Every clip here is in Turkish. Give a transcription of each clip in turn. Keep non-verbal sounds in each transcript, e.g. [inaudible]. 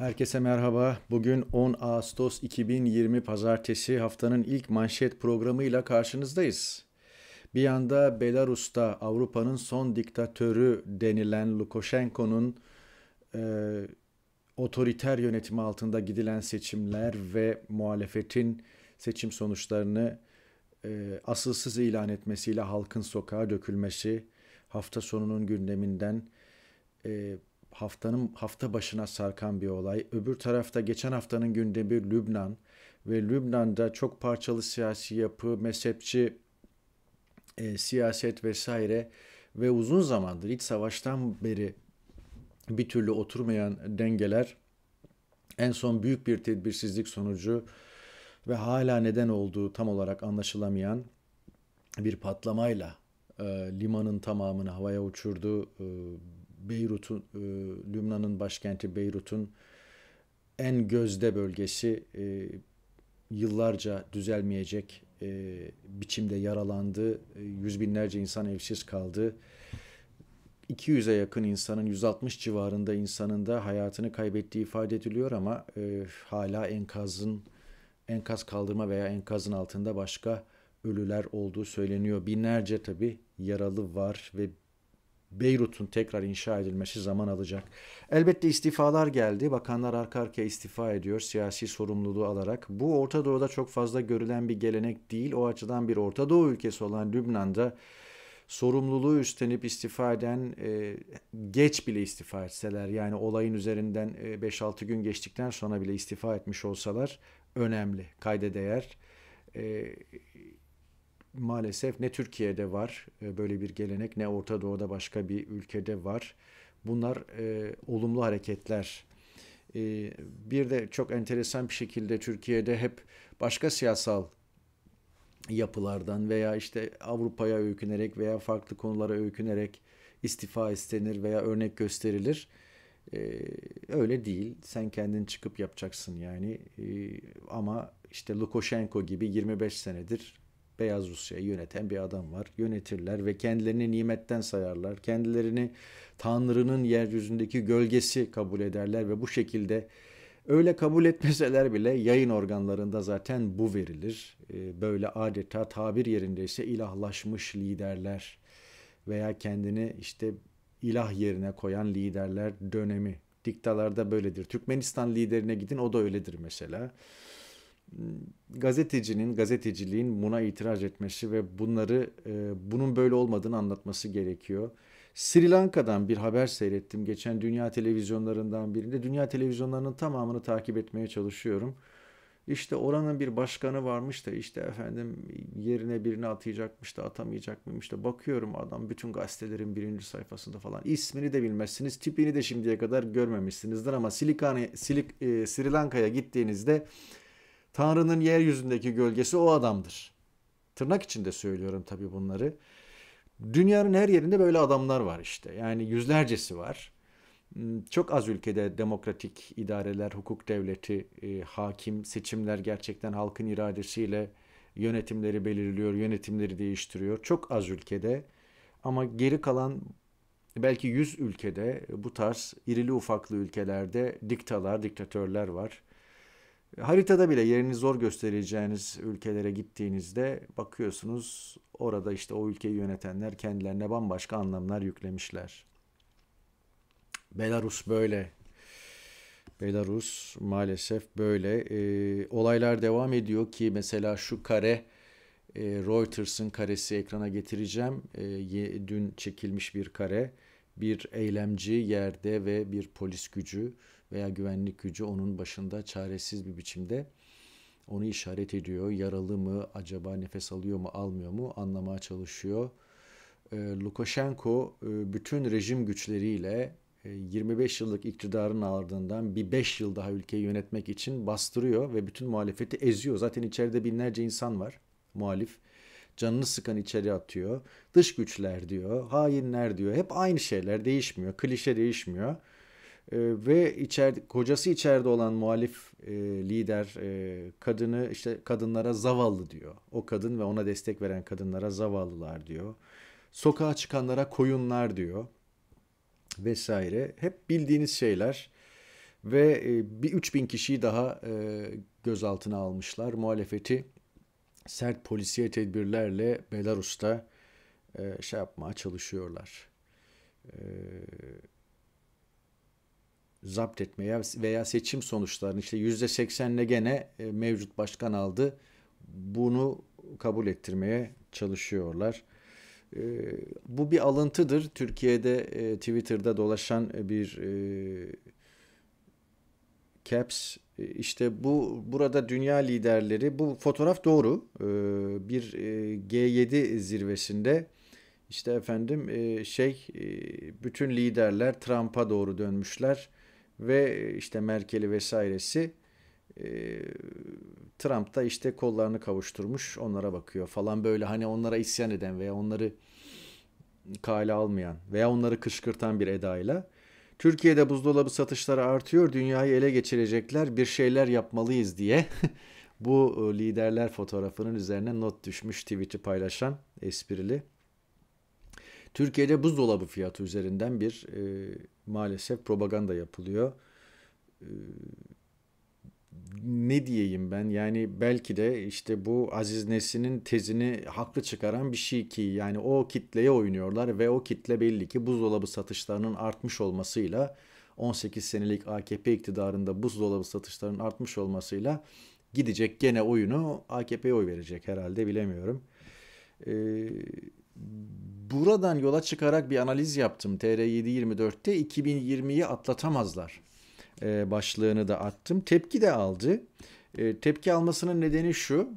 Herkese merhaba. Bugün 10 Ağustos 2020 Pazartesi haftanın ilk manşet programıyla karşınızdayız. Bir yanda Belarus'ta Avrupa'nın son diktatörü denilen Lukashenko'nun e, otoriter yönetimi altında gidilen seçimler ve muhalefetin seçim sonuçlarını e, asılsız ilan etmesiyle halkın sokağa dökülmesi hafta sonunun gündeminden e, haftanın hafta başına sarkan bir olay. Öbür tarafta geçen haftanın gündemi Lübnan ve Lübnan'da çok parçalı siyasi yapı, mezhepçi e, siyaset vesaire ve uzun zamandır iç savaştan beri bir türlü oturmayan dengeler en son büyük bir tedbirsizlik sonucu ve hala neden olduğu tam olarak anlaşılamayan bir patlamayla e, limanın tamamını havaya uçurdu. E, Beyrut'un, e, Lübnan'ın başkenti Beyrut'un en gözde bölgesi e, yıllarca düzelmeyecek e, biçimde yaralandı. E, yüz binlerce insan evsiz kaldı. 200'e yakın insanın 160 civarında insanın da hayatını kaybettiği ifade ediliyor ama e, hala enkazın enkaz kaldırma veya enkazın altında başka ölüler olduğu söyleniyor. Binlerce tabi yaralı var ve Beyrut'un tekrar inşa edilmesi zaman alacak. Elbette istifalar geldi. Bakanlar arka arkaya istifa ediyor siyasi sorumluluğu alarak. Bu Orta Doğu'da çok fazla görülen bir gelenek değil. O açıdan bir Orta Doğu ülkesi olan Lübnan'da sorumluluğu üstlenip istifa eden e, geç bile istifa etseler yani olayın üzerinden e, 5-6 gün geçtikten sonra bile istifa etmiş olsalar önemli, kayda değer. E, maalesef ne Türkiye'de var e, böyle bir gelenek ne Orta Doğu'da başka bir ülkede var. Bunlar e, olumlu hareketler. E, bir de çok enteresan bir şekilde Türkiye'de hep başka siyasal yapılardan veya işte Avrupa'ya öykünerek veya farklı konulara öykünerek istifa istenir veya örnek gösterilir. Ee, öyle değil. Sen kendin çıkıp yapacaksın yani. Ee, ama işte Lukashenko gibi 25 senedir Beyaz Rusya'yı yöneten bir adam var. Yönetirler ve kendilerini nimetten sayarlar. Kendilerini Tanrı'nın yeryüzündeki gölgesi kabul ederler ve bu şekilde öyle kabul etmeseler bile yayın organlarında zaten bu verilir. Ee, böyle adeta tabir yerindeyse ilahlaşmış liderler veya kendini işte ilah yerine koyan liderler dönemi. Diktalarda böyledir. Türkmenistan liderine gidin o da öyledir mesela gazetecinin, gazeteciliğin buna itiraz etmesi ve bunları e, bunun böyle olmadığını anlatması gerekiyor. Sri Lanka'dan bir haber seyrettim. Geçen dünya televizyonlarından birinde. Dünya televizyonlarının tamamını takip etmeye çalışıyorum. İşte oranın bir başkanı varmış da işte efendim yerine birini atayacakmış da atamayacak mıymış da bakıyorum adam bütün gazetelerin birinci sayfasında falan. ismini de bilmezsiniz, tipini de şimdiye kadar görmemişsinizdir ama Silikane, Silik, e, Sri Lanka'ya gittiğinizde Tanrı'nın yeryüzündeki gölgesi o adamdır. Tırnak içinde söylüyorum tabii bunları. Dünyanın her yerinde böyle adamlar var işte. Yani yüzlercesi var. Hmm, çok az ülkede demokratik idareler, hukuk devleti, e, hakim, seçimler gerçekten halkın iradesiyle yönetimleri belirliyor, yönetimleri değiştiriyor. Çok az ülkede ama geri kalan belki 100 ülkede bu tarz irili ufaklı ülkelerde diktalar, diktatörler var. Haritada bile yerini zor göstereceğiniz ülkelere gittiğinizde bakıyorsunuz orada işte o ülkeyi yönetenler kendilerine bambaşka anlamlar yüklemişler. Belarus böyle. Belarus maalesef böyle. E, olaylar devam ediyor ki mesela şu kare e, Reuters'ın karesi ekrana getireceğim. E, dün çekilmiş bir kare. Bir eylemci yerde ve bir polis gücü veya güvenlik gücü onun başında çaresiz bir biçimde onu işaret ediyor. Yaralı mı acaba nefes alıyor mu almıyor mu anlamaya çalışıyor. Ee, Lukashenko e, bütün rejim güçleriyle 25 e, yıllık iktidarın ardından bir 5 yıl daha ülkeyi yönetmek için bastırıyor ve bütün muhalefeti eziyor. Zaten içeride binlerce insan var muhalif. Canını sıkan içeri atıyor. Dış güçler diyor, hainler diyor. Hep aynı şeyler değişmiyor. Klişe değişmiyor. E, ve içeride kocası içeride olan muhalif e, lider e, kadını işte kadınlara zavallı diyor. O kadın ve ona destek veren kadınlara zavallılar diyor. Sokağa çıkanlara koyunlar diyor vesaire. Hep bildiğiniz şeyler. Ve e, bir 3000 kişiyi daha e, gözaltına almışlar. Muhalefeti sert polisiye tedbirlerle Belarus'ta e, şey yapmaya çalışıyorlar. E, zapt etmeye veya seçim sonuçlarını işte yüzde seksenle gene e, mevcut başkan aldı. Bunu kabul ettirmeye çalışıyorlar. E, bu bir alıntıdır. Türkiye'de e, Twitter'da dolaşan bir Caps işte bu burada dünya liderleri bu fotoğraf doğru. Bir G7 zirvesinde işte efendim şey bütün liderler Trump'a doğru dönmüşler ve işte Merkel'i vesairesi Trump da işte kollarını kavuşturmuş onlara bakıyor falan böyle. Hani onlara isyan eden veya onları kale almayan veya onları kışkırtan bir edayla Türkiye'de buzdolabı satışları artıyor, dünyayı ele geçirecekler, bir şeyler yapmalıyız diye [laughs] bu liderler fotoğrafının üzerine not düşmüş tweet'i paylaşan esprili. Türkiye'de buzdolabı fiyatı üzerinden bir e, maalesef propaganda yapılıyor. E, ne diyeyim ben? Yani belki de işte bu Aziz Nesin'in tezini haklı çıkaran bir şey ki yani o kitleye oynuyorlar ve o kitle belli ki buzdolabı satışlarının artmış olmasıyla 18 senelik AKP iktidarında buzdolabı satışlarının artmış olmasıyla gidecek gene oyunu AKP'ye oy verecek herhalde bilemiyorum. Ee, buradan yola çıkarak bir analiz yaptım. TR724'te 2020'yi atlatamazlar e, başlığını da attım. Tepki de aldı. E, tepki almasının nedeni şu.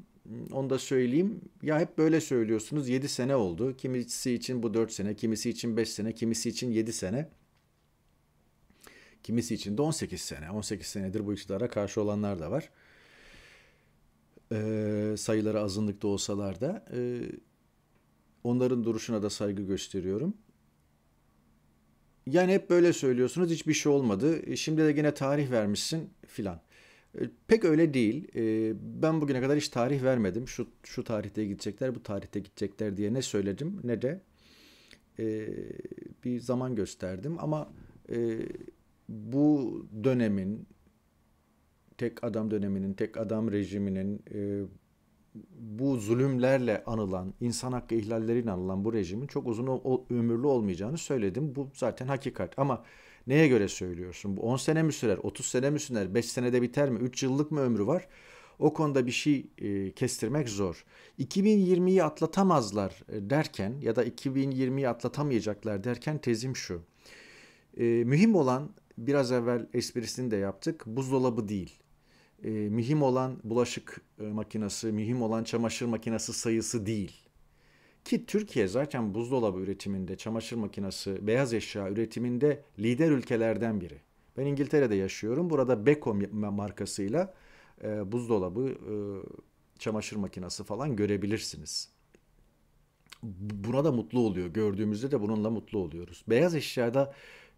Onu da söyleyeyim. Ya hep böyle söylüyorsunuz. 7 sene oldu. Kimisi için bu 4 sene, kimisi için 5 sene, kimisi için 7 sene. Kimisi için de 18 sene. 18 senedir bu iktidara karşı olanlar da var. E, sayıları azınlıkta olsalar da. E, onların duruşuna da saygı gösteriyorum. Yani hep böyle söylüyorsunuz hiçbir şey olmadı. E, şimdi de yine tarih vermişsin filan. E, pek öyle değil. E, ben bugüne kadar hiç tarih vermedim. Şu, şu tarihte gidecekler, bu tarihte gidecekler diye ne söyledim ne de bir zaman gösterdim. Ama bu dönemin, tek adam döneminin, tek adam rejiminin bu zulümlerle anılan, insan hakkı ihlalleriyle anılan bu rejimin çok uzun ömürlü olmayacağını söyledim. Bu zaten hakikat. Ama neye göre söylüyorsun? Bu 10 sene mi sürer, 30 sene mi sürer, 5 senede biter mi, 3 yıllık mı ömrü var? O konuda bir şey e, kestirmek zor. 2020'yi atlatamazlar e, derken ya da 2020'yi atlatamayacaklar derken tezim şu. E, mühim olan biraz evvel esprisini de yaptık. Buzdolabı değil e, mühim olan bulaşık e, makinesi, mühim olan çamaşır makinesi sayısı değil. Ki Türkiye zaten buzdolabı üretiminde, çamaşır makinesi, beyaz eşya üretiminde lider ülkelerden biri. Ben İngiltere'de yaşıyorum. Burada Beko markasıyla e, buzdolabı, e, çamaşır makinesi falan görebilirsiniz. Buna da mutlu oluyor. Gördüğümüzde de bununla mutlu oluyoruz. Beyaz eşyada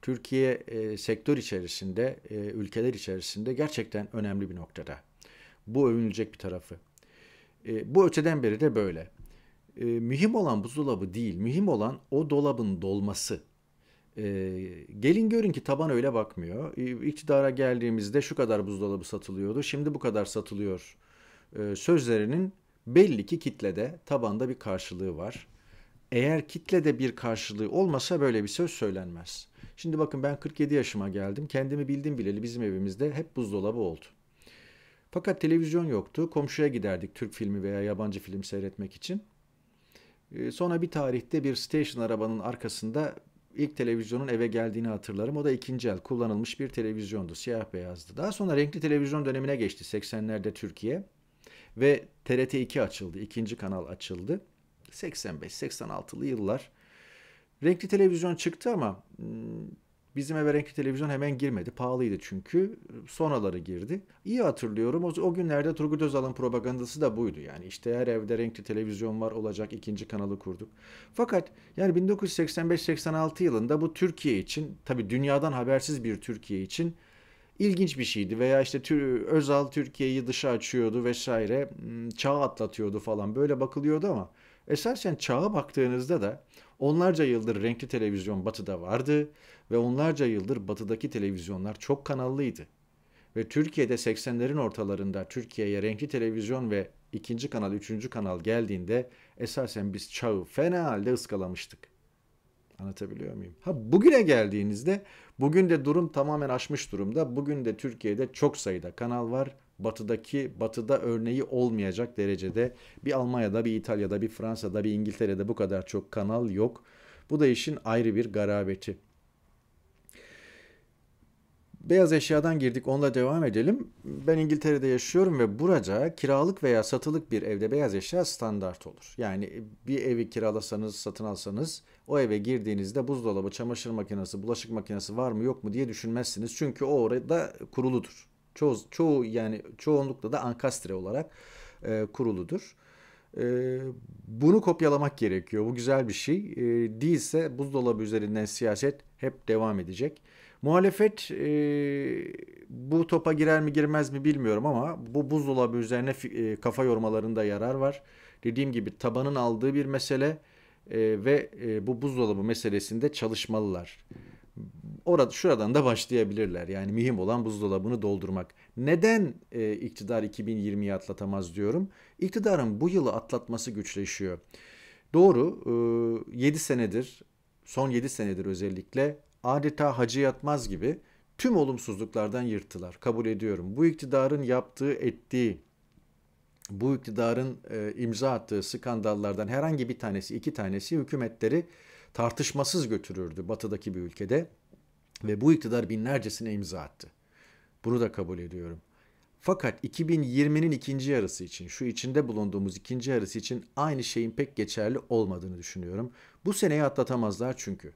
Türkiye e, sektör içerisinde, e, ülkeler içerisinde gerçekten önemli bir noktada. Bu övünülecek bir tarafı. E, bu öteden beri de böyle. E, mühim olan buzdolabı değil, mühim olan o dolabın dolması. E, gelin görün ki taban öyle bakmıyor. E, iktidara geldiğimizde şu kadar buzdolabı satılıyordu, şimdi bu kadar satılıyor. E, sözlerinin belli ki kitlede, tabanda bir karşılığı var. Eğer kitlede bir karşılığı olmasa böyle bir söz söylenmez. Şimdi bakın ben 47 yaşıma geldim. Kendimi bildim bileli bizim evimizde hep buzdolabı oldu. Fakat televizyon yoktu. Komşuya giderdik Türk filmi veya yabancı film seyretmek için. Ee, sonra bir tarihte bir station arabanın arkasında ilk televizyonun eve geldiğini hatırlarım. O da ikinci el kullanılmış bir televizyondu. Siyah beyazdı. Daha sonra renkli televizyon dönemine geçti 80'lerde Türkiye. Ve TRT 2 açıldı. ikinci kanal açıldı. 85-86'lı yıllar. Renkli televizyon çıktı ama hmm, bizim eve renkli televizyon hemen girmedi. Pahalıydı çünkü. Sonraları girdi. İyi hatırlıyorum. O, o günlerde Turgut Özal'ın propagandası da buydu. Yani işte her evde renkli televizyon var olacak ikinci kanalı kurduk. Fakat yani 1985-86 yılında bu Türkiye için tabi dünyadan habersiz bir Türkiye için ilginç bir şeydi veya işte Özal Türkiye'yi dışa açıyordu vesaire hmm, çağ atlatıyordu falan böyle bakılıyordu ama esasen çağa baktığınızda da Onlarca yıldır renkli televizyon batıda vardı ve onlarca yıldır batıdaki televizyonlar çok kanallıydı. ve Türkiye'de 80'lerin ortalarında Türkiye'ye renkli televizyon ve ikinci kanal, üçüncü kanal geldiğinde esasen biz çağı fena halde ıskalamıştık. Anlatabiliyor muyum? Ha bugüne geldiğinizde bugün de durum tamamen aşmış durumda. Bugün de Türkiye'de çok sayıda kanal var. Batıdaki batıda örneği olmayacak derecede bir Almanya'da, bir İtalya'da, bir Fransa'da, bir İngiltere'de bu kadar çok kanal yok. Bu da işin ayrı bir garabeti. Beyaz eşyadan girdik onunla devam edelim. Ben İngiltere'de yaşıyorum ve burada kiralık veya satılık bir evde beyaz eşya standart olur. Yani bir evi kiralasanız, satın alsanız o eve girdiğinizde buzdolabı, çamaşır makinesi, bulaşık makinesi var mı yok mu diye düşünmezsiniz. Çünkü o orada kuruludur. Çoğu, çoğu yani çoğunlukla da ankastre olarak e, kuruludur. E, bunu kopyalamak gerekiyor. Bu güzel bir şey. E, değilse buzdolabı üzerinden siyaset hep devam edecek. Muhalefet e, bu topa girer mi girmez mi bilmiyorum ama bu buzdolabı üzerine e, kafa yormalarında yarar var. Dediğim gibi tabanın aldığı bir mesele e, ve e, bu buzdolabı meselesinde çalışmalılar. Orada şuradan da başlayabilirler. Yani mühim olan buzdolabını doldurmak. Neden e, iktidar 2020'yi atlatamaz diyorum? İktidarın bu yılı atlatması güçleşiyor. Doğru, e, 7 senedir, son 7 senedir özellikle adeta hacı yatmaz gibi tüm olumsuzluklardan yırttılar. Kabul ediyorum. Bu iktidarın yaptığı, ettiği, bu iktidarın e, imza attığı skandallardan herhangi bir tanesi, iki tanesi hükümetleri tartışmasız götürürdü batıdaki bir ülkede. Ve bu iktidar binlercesine imza attı. Bunu da kabul ediyorum. Fakat 2020'nin ikinci yarısı için, şu içinde bulunduğumuz ikinci yarısı için aynı şeyin pek geçerli olmadığını düşünüyorum. Bu seneyi atlatamazlar çünkü.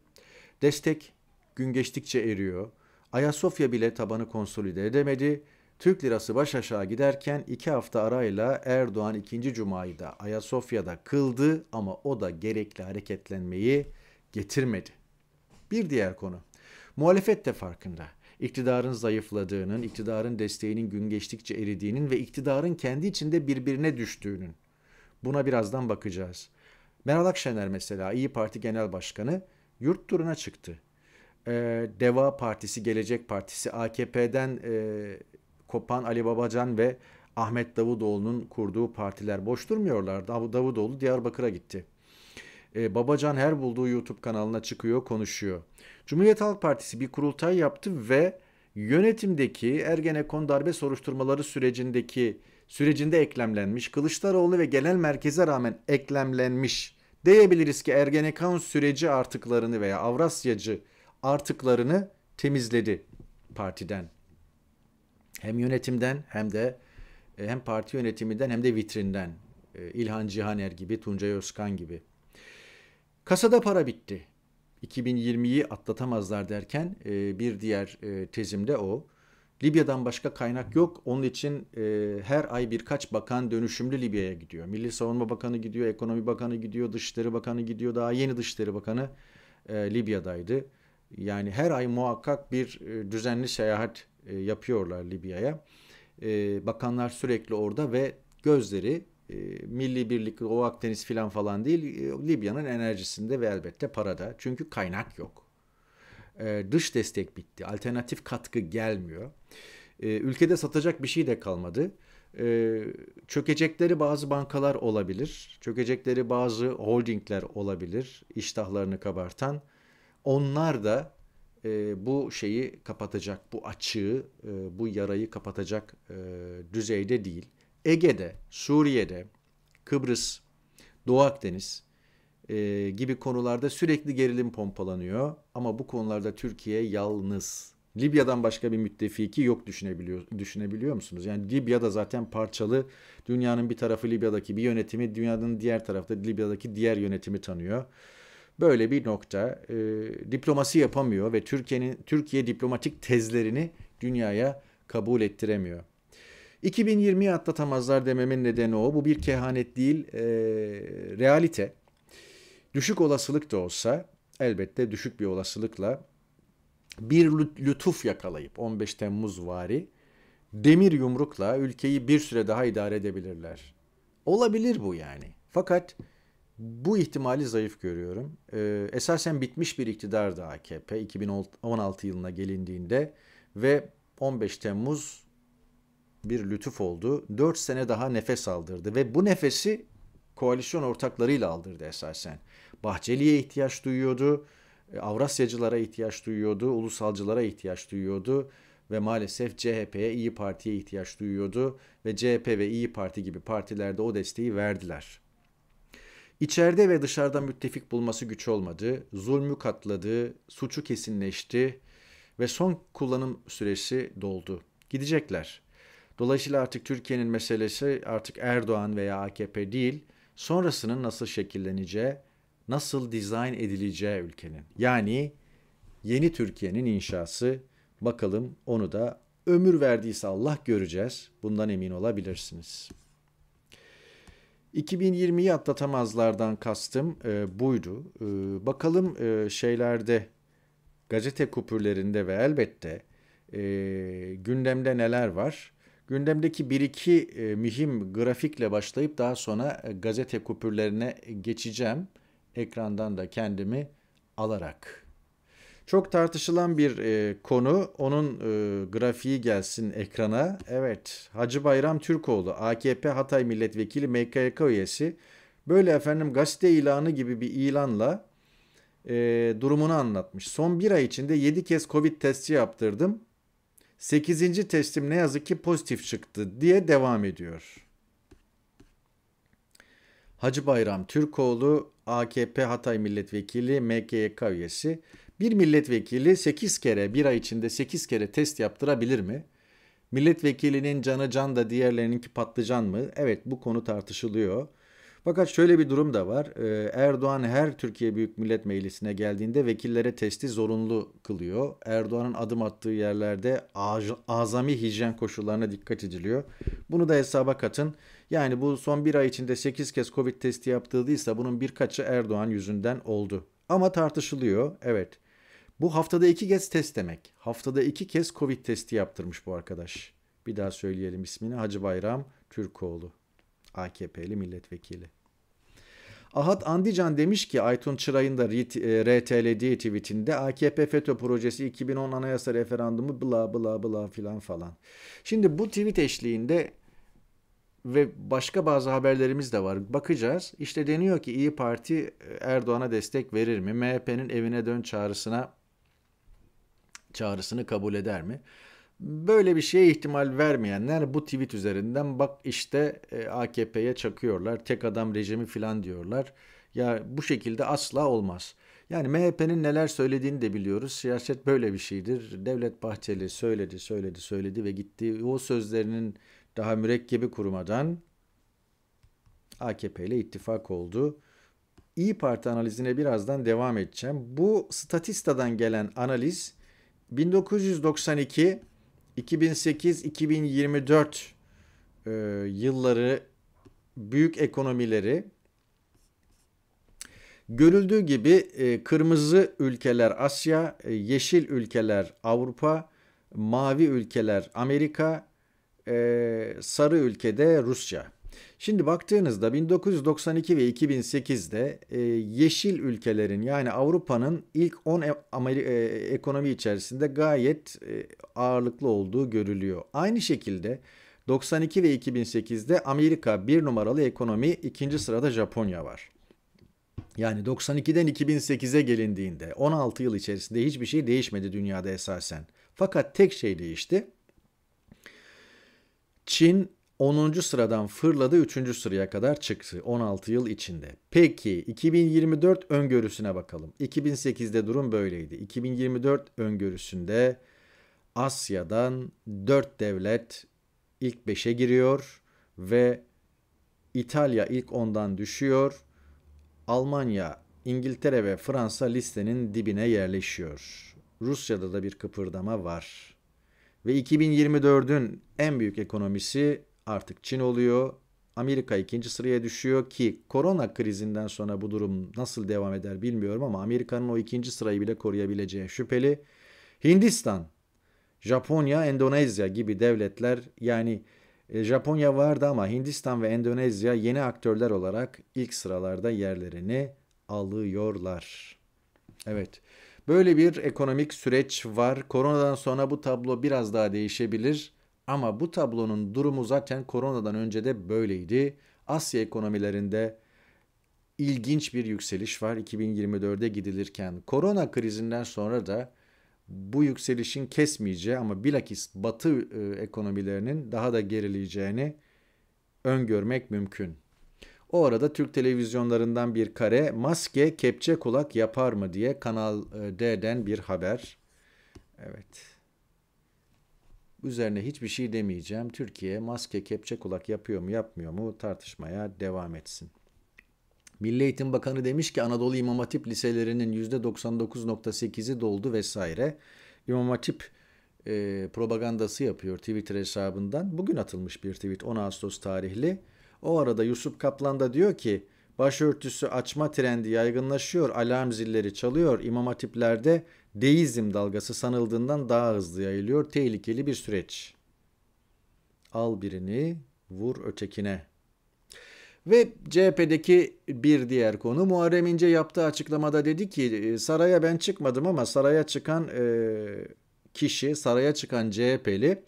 Destek gün geçtikçe eriyor. Ayasofya bile tabanı konsolide edemedi. Türk lirası baş aşağı giderken iki hafta arayla Erdoğan ikinci cumayı da Ayasofya'da kıldı ama o da gerekli hareketlenmeyi getirmedi. Bir diğer konu. Muhalefet de farkında. İktidarın zayıfladığının, iktidarın desteğinin gün geçtikçe eridiğinin ve iktidarın kendi içinde birbirine düştüğünün. Buna birazdan bakacağız. Meral Akşener mesela İyi Parti Genel Başkanı yurt turuna çıktı e, Deva Partisi, Gelecek Partisi, AKP'den e, kopan Ali Babacan ve Ahmet Davutoğlu'nun kurduğu partiler boş durmuyorlar. Dav Davutoğlu Diyarbakır'a gitti. E, Babacan her bulduğu YouTube kanalına çıkıyor, konuşuyor. Cumhuriyet Halk Partisi bir kurultay yaptı ve yönetimdeki Ergenekon darbe soruşturmaları sürecindeki sürecinde eklemlenmiş, Kılıçdaroğlu ve genel merkeze rağmen eklemlenmiş diyebiliriz ki Ergenekon süreci artıklarını veya Avrasyacı artıklarını temizledi partiden. Hem yönetimden hem de e, hem parti yönetiminden hem de vitrinden. E, İlhan Cihaner gibi, Tuncay Özkan gibi. Kasada para bitti. 2020'yi atlatamazlar derken e, bir diğer tezim de o. Libya'dan başka kaynak yok. Onun için her ay birkaç bakan dönüşümlü Libya'ya gidiyor. Milli Savunma Bakanı gidiyor, Ekonomi Bakanı gidiyor, Dışişleri Bakanı gidiyor. Daha yeni Dışişleri Bakanı Libya'daydı. Yani her ay muhakkak bir e, düzenli seyahat e, yapıyorlar Libya'ya. E, bakanlar sürekli orada ve gözleri milli birlik, o Akdeniz filan falan değil, Libya'nın enerjisinde ve elbette parada. Çünkü kaynak yok. Dış destek bitti. Alternatif katkı gelmiyor. Ülkede satacak bir şey de kalmadı. Çökecekleri bazı bankalar olabilir. Çökecekleri bazı holdingler olabilir. iştahlarını kabartan. Onlar da e, bu şeyi kapatacak, bu açığı, e, bu yarayı kapatacak e, düzeyde değil. Ege'de, Suriye'de, Kıbrıs, Doğu Akdeniz e, gibi konularda sürekli gerilim pompalanıyor. Ama bu konularda Türkiye yalnız. Libya'dan başka bir müttefiki yok düşünebiliyor, düşünebiliyor musunuz? Yani Libya'da zaten parçalı. Dünyanın bir tarafı Libya'daki bir yönetimi, dünyanın diğer tarafta Libya'daki diğer yönetimi tanıyor böyle bir nokta e, diplomasi yapamıyor ve Türkiye'nin Türkiye diplomatik tezlerini dünyaya kabul ettiremiyor. 2020'yi atlatamazlar dememin nedeni o. Bu bir kehanet değil, e, realite. Düşük olasılık da olsa, elbette düşük bir olasılıkla bir lütuf yakalayıp 15 Temmuz vari demir yumrukla ülkeyi bir süre daha idare edebilirler. Olabilir bu yani. Fakat bu ihtimali zayıf görüyorum. Ee, esasen bitmiş bir iktidardı AKP 2016 yılına gelindiğinde ve 15 Temmuz bir lütuf oldu. 4 sene daha nefes aldırdı ve bu nefesi koalisyon ortaklarıyla aldırdı esasen. Bahçeli'ye ihtiyaç duyuyordu, e, Avrasyacılara ihtiyaç duyuyordu, ulusalcılara ihtiyaç duyuyordu ve maalesef CHP'ye İyi Parti'ye ihtiyaç duyuyordu ve CHP ve İyi Parti gibi partilerde o desteği verdiler. İçeride ve dışarıda müttefik bulması güç olmadı, zulmü katladı, suçu kesinleşti ve son kullanım süresi doldu. Gidecekler. Dolayısıyla artık Türkiye'nin meselesi artık Erdoğan veya AKP değil, sonrasının nasıl şekilleneceği, nasıl dizayn edileceği ülkenin. Yani yeni Türkiye'nin inşası. Bakalım onu da ömür verdiyse Allah göreceğiz. Bundan emin olabilirsiniz. 2020'yi atlatamazlardan kastım e, buydu. E, bakalım e, şeylerde, gazete kupürlerinde ve elbette e, gündemde neler var? Gündemdeki bir iki e, mühim grafikle başlayıp daha sonra e, gazete kupürlerine geçeceğim. Ekrandan da kendimi alarak. Çok tartışılan bir e, konu. Onun e, grafiği gelsin ekrana. Evet, Hacı Bayram Türkoğlu, AKP Hatay Milletvekili MKYK üyesi. Böyle efendim gazete ilanı gibi bir ilanla e, durumunu anlatmış. Son bir ay içinde 7 kez Covid testi yaptırdım. 8. testim ne yazık ki pozitif çıktı diye devam ediyor. Hacı Bayram Türkoğlu AKP Hatay Milletvekili MKYK üyesi. Bir milletvekili 8 kere bir ay içinde 8 kere test yaptırabilir mi? Milletvekilinin canı can da diğerlerininki patlıcan mı? Evet bu konu tartışılıyor. Fakat şöyle bir durum da var. Ee, Erdoğan her Türkiye Büyük Millet Meclisi'ne geldiğinde vekillere testi zorunlu kılıyor. Erdoğan'ın adım attığı yerlerde azami hijyen koşullarına dikkat ediliyor. Bunu da hesaba katın. Yani bu son bir ay içinde 8 kez Covid testi yaptırdıysa bunun birkaçı Erdoğan yüzünden oldu. Ama tartışılıyor. Evet. Bu haftada iki kez test demek. Haftada iki kez Covid testi yaptırmış bu arkadaş. Bir daha söyleyelim ismini. Hacı Bayram Türkoğlu. AKP'li milletvekili. Ahat Andican demiş ki Aytun Çıray'ın da RTL'diği tweetinde AKP FETÖ projesi 2010 anayasa referandumu bla bla bla filan falan. Şimdi bu tweet eşliğinde ve başka bazı haberlerimiz de var. Bakacağız. İşte deniyor ki İyi Parti Erdoğan'a destek verir mi? MHP'nin evine dön çağrısına çağrısını kabul eder mi? Böyle bir şeye ihtimal vermeyenler bu tweet üzerinden bak işte e, AKP'ye çakıyorlar. Tek adam rejimi falan diyorlar. Ya bu şekilde asla olmaz. Yani MHP'nin neler söylediğini de biliyoruz. Siyaset böyle bir şeydir. Devlet Bahçeli söyledi, söyledi, söyledi ve gitti. O sözlerinin daha mürekkebi kurumadan AKP ile ittifak oldu. İyi Parti analizine birazdan devam edeceğim. Bu Statista'dan gelen analiz 1992 2008-2024 e, yılları büyük ekonomileri görüldüğü gibi e, kırmızı ülkeler Asya, e, yeşil ülkeler Avrupa, mavi ülkeler Amerika, e, sarı ülkede Rusya. Şimdi baktığınızda 1992 ve 2008'de e, yeşil ülkelerin yani Avrupa'nın ilk 10 e, ekonomi içerisinde gayet e, ağırlıklı olduğu görülüyor. Aynı şekilde 92 ve 2008'de Amerika bir numaralı ekonomi, ikinci sırada Japonya var. Yani 92'den 2008'e gelindiğinde 16 yıl içerisinde hiçbir şey değişmedi dünyada esasen. Fakat tek şey değişti. Çin 10. sıradan fırladı 3. sıraya kadar çıktı 16 yıl içinde. Peki 2024 öngörüsüne bakalım. 2008'de durum böyleydi. 2024 öngörüsünde Asya'dan 4 devlet ilk 5'e giriyor ve İtalya ilk 10'dan düşüyor. Almanya, İngiltere ve Fransa listenin dibine yerleşiyor. Rusya'da da bir kıpırdama var. Ve 2024'ün en büyük ekonomisi artık Çin oluyor. Amerika ikinci sıraya düşüyor ki korona krizinden sonra bu durum nasıl devam eder bilmiyorum ama Amerika'nın o ikinci sırayı bile koruyabileceği şüpheli. Hindistan, Japonya, Endonezya gibi devletler yani e, Japonya vardı ama Hindistan ve Endonezya yeni aktörler olarak ilk sıralarda yerlerini alıyorlar. Evet. Böyle bir ekonomik süreç var. Koronadan sonra bu tablo biraz daha değişebilir. Ama bu tablonun durumu zaten koronadan önce de böyleydi. Asya ekonomilerinde ilginç bir yükseliş var 2024'de gidilirken. Korona krizinden sonra da bu yükselişin kesmeyeceği ama bilakis batı e, ekonomilerinin daha da gerileyeceğini öngörmek mümkün. O arada Türk televizyonlarından bir kare maske kepçe kulak yapar mı diye Kanal e, D'den bir haber. Evet. Üzerine hiçbir şey demeyeceğim. Türkiye maske kepçe kulak yapıyor mu yapmıyor mu tartışmaya devam etsin. Milli Eğitim Bakanı demiş ki Anadolu İmam Hatip liselerinin %99.8'i doldu vesaire. İmam Hatip e, propagandası yapıyor Twitter hesabından. Bugün atılmış bir tweet 10 Ağustos tarihli. O arada Yusuf Kaplan da diyor ki başörtüsü açma trendi yaygınlaşıyor, alarm zilleri çalıyor. İmam hatiplerde deizm dalgası sanıldığından daha hızlı yayılıyor. Tehlikeli bir süreç. Al birini, vur ötekine. Ve CHP'deki bir diğer konu Muharrem İnce yaptığı açıklamada dedi ki saraya ben çıkmadım ama saraya çıkan e, kişi, saraya çıkan CHP'li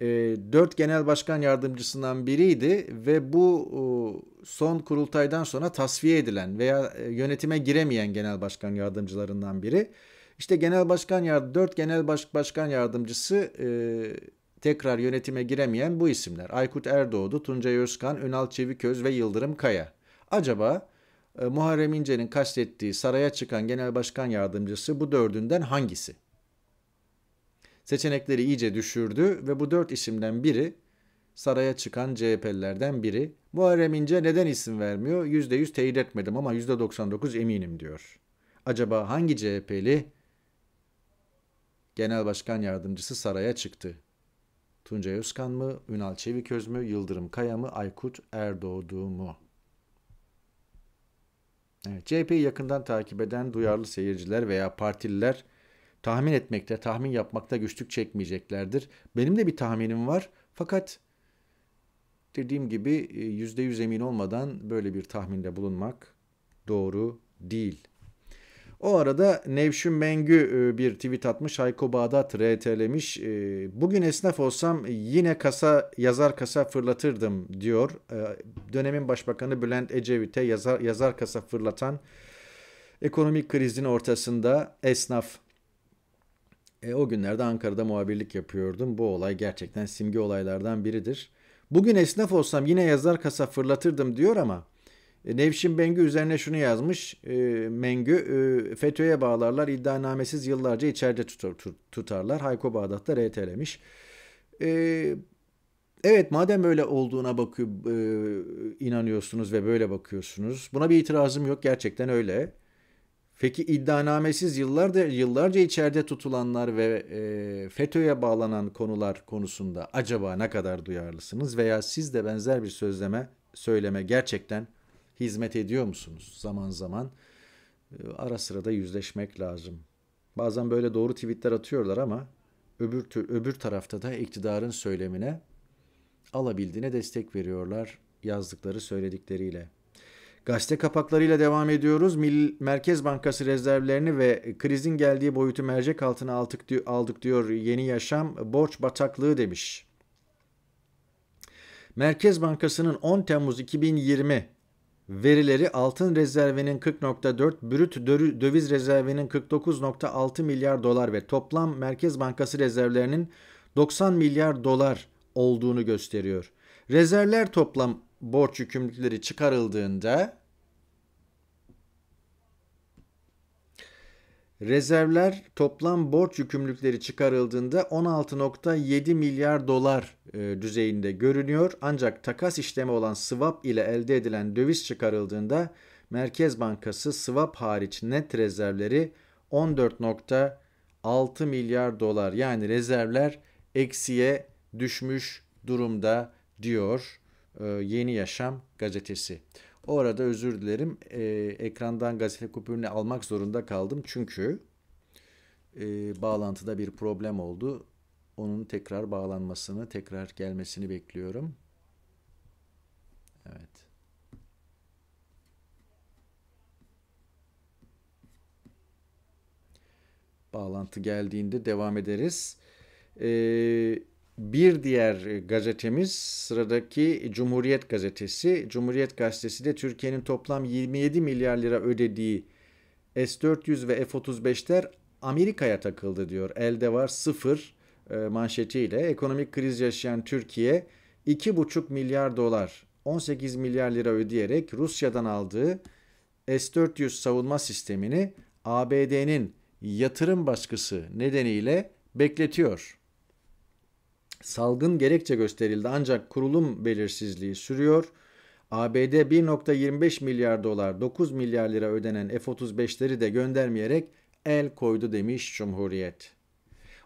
e, dört genel başkan yardımcısından biriydi ve bu son kurultaydan sonra tasfiye edilen veya e, yönetime giremeyen genel başkan yardımcılarından biri. İşte genel başkan yard dört genel baş, başkan yardımcısı e, tekrar yönetime giremeyen bu isimler. Aykut Erdoğdu, Tuncay Özkan, Ünal Çeviköz ve Yıldırım Kaya. Acaba e, Muharrem İnce'nin kastettiği saraya çıkan genel başkan yardımcısı bu dördünden hangisi? Seçenekleri iyice düşürdü ve bu dört isimden biri saraya çıkan CHP'lilerden biri. Muharrem İnce neden isim vermiyor? %100 teyit etmedim ama %99 eminim diyor. Acaba hangi CHP'li genel başkan yardımcısı saraya çıktı? Tuncay Özkan mı, Ünal Çeviköz mü, Yıldırım Kaya mı, Aykut Erdoğdu mu? Evet, CHP'yi yakından takip eden duyarlı seyirciler veya partililer tahmin etmekte, tahmin yapmakta güçlük çekmeyeceklerdir. Benim de bir tahminim var fakat dediğim gibi %100 emin olmadan böyle bir tahminde bulunmak doğru değil. O arada Nevşin Mengü e, bir tweet atmış. Hayko Bağdat RT'lemiş. E, bugün esnaf olsam yine kasa yazar kasa fırlatırdım diyor. E, dönemin başbakanı Bülent Ecevit'e yazar, yazar kasa fırlatan ekonomik krizin ortasında esnaf e, o günlerde Ankara'da muhabirlik yapıyordum. Bu olay gerçekten simge olaylardan biridir. Bugün esnaf olsam yine yazar kasa fırlatırdım diyor ama Nevşin Bengü üzerine şunu yazmış. E, Mengü e, FETÖ'ye bağlarlar iddianamesiz yıllarca içeride tutar, tutarlar. Hayko Bağdat da RT'lemiş. E, evet madem böyle olduğuna bakıyor, e, inanıyorsunuz ve böyle bakıyorsunuz. Buna bir itirazım yok gerçekten öyle. Peki iddianamesiz yıllardır yıllarca içeride tutulanlar ve e, FETÖ'ye bağlanan konular konusunda acaba ne kadar duyarlısınız veya siz de benzer bir sözleme söyleme gerçekten hizmet ediyor musunuz zaman zaman? E, ara sıra da yüzleşmek lazım. Bazen böyle doğru tweetler atıyorlar ama öbür öbür tarafta da iktidarın söylemine alabildiğine destek veriyorlar yazdıkları söyledikleriyle. Gazete kapaklarıyla devam ediyoruz. Mil, Merkez Bankası rezervlerini ve krizin geldiği boyutu mercek altına aldık, aldık diyor Yeni Yaşam. Borç bataklığı demiş. Merkez Bankası'nın 10 Temmuz 2020 verileri altın rezervinin 40.4, brüt döviz rezervinin 49.6 milyar dolar ve toplam Merkez Bankası rezervlerinin 90 milyar dolar olduğunu gösteriyor. Rezervler toplam borç yükümlülükleri çıkarıldığında rezervler toplam borç yükümlülükleri çıkarıldığında 16.7 milyar dolar e, düzeyinde görünüyor. Ancak takas işlemi olan swap ile elde edilen döviz çıkarıldığında Merkez Bankası swap hariç net rezervleri 14.6 milyar dolar yani rezervler eksiye düşmüş durumda diyor e, Yeni Yaşam gazetesi. Orada özür dilerim e, ekrandan gazete kupürünü almak zorunda kaldım çünkü e, bağlantıda bir problem oldu. Onun tekrar bağlanmasını, tekrar gelmesini bekliyorum. Evet. Bağlantı geldiğinde devam ederiz. Ee, bir diğer gazetemiz sıradaki Cumhuriyet Gazetesi. Cumhuriyet Gazetesi de Türkiye'nin toplam 27 milyar lira ödediği S-400 ve F-35'ler Amerika'ya takıldı diyor. Elde var sıfır e, manşetiyle. Ekonomik kriz yaşayan Türkiye 2,5 milyar dolar 18 milyar lira ödeyerek Rusya'dan aldığı S-400 savunma sistemini ABD'nin yatırım baskısı nedeniyle bekletiyor. Salgın gerekçe gösterildi ancak kurulum belirsizliği sürüyor. ABD 1.25 milyar dolar 9 milyar lira ödenen F-35'leri de göndermeyerek el koydu demiş Cumhuriyet.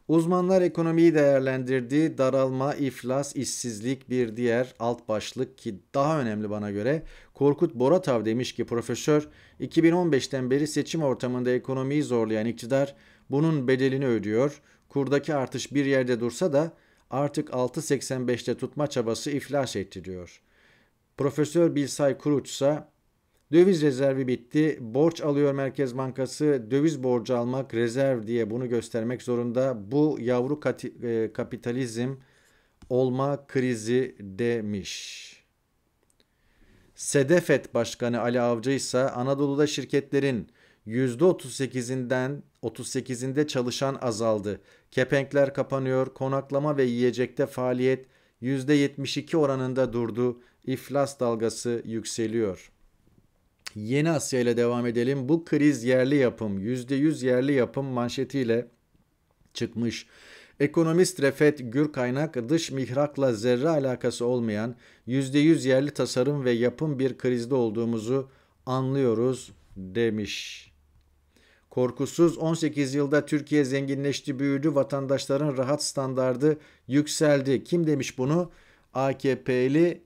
Uzmanlar ekonomiyi değerlendirdi. Daralma, iflas, işsizlik bir diğer alt başlık ki daha önemli bana göre. Korkut Boratav demiş ki profesör 2015'ten beri seçim ortamında ekonomiyi zorlayan iktidar bunun bedelini ödüyor. Kurdaki artış bir yerde dursa da artık 6.85'te tutma çabası iflas etti diyor. Profesör Bilsay Kuruç ise döviz rezervi bitti. Borç alıyor Merkez Bankası. Döviz borcu almak rezerv diye bunu göstermek zorunda. Bu yavru e, kapitalizm olma krizi demiş. Sedefet Başkanı Ali Avcı ise Anadolu'da şirketlerin %38'inden 38'inde çalışan azaldı. Kepenkler kapanıyor, konaklama ve yiyecekte faaliyet %72 oranında durdu. İflas dalgası yükseliyor. Yeni Asya ile devam edelim. Bu kriz yerli yapım, %100 yerli yapım manşetiyle çıkmış. Ekonomist Refet Gürkaynak dış mihrakla zerre alakası olmayan %100 yerli tasarım ve yapım bir krizde olduğumuzu anlıyoruz demiş. Korkusuz 18 yılda Türkiye zenginleşti, büyüdü, vatandaşların rahat standardı yükseldi. Kim demiş bunu? AKP'li